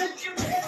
let you.